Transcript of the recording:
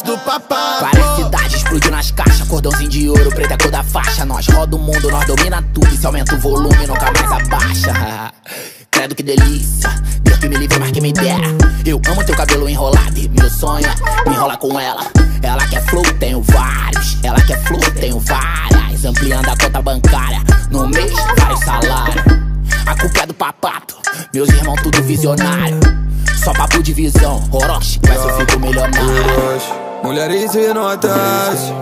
papá. Várias cidades explodiu nas caixas, cordãozinho de ouro, preta cor da faixa. Nós roda o mundo, nós domina tudo. Se aumenta o volume, nunca mais abaixa. Credo que delícia, Deus que me livre, mas que me dera. Eu amo teu cabelo enrolado e meu sonho é me enrolar com ela. Ela quer flor, tenho vários. Ela quer flor, tenho várias. Ampliando a conta bancária, no mês, vários salários. A culpa é do papato, meus irmãos tudo visionário. Só papo de visão, Orochi, essa eu fico milionário. Mulheres e notas.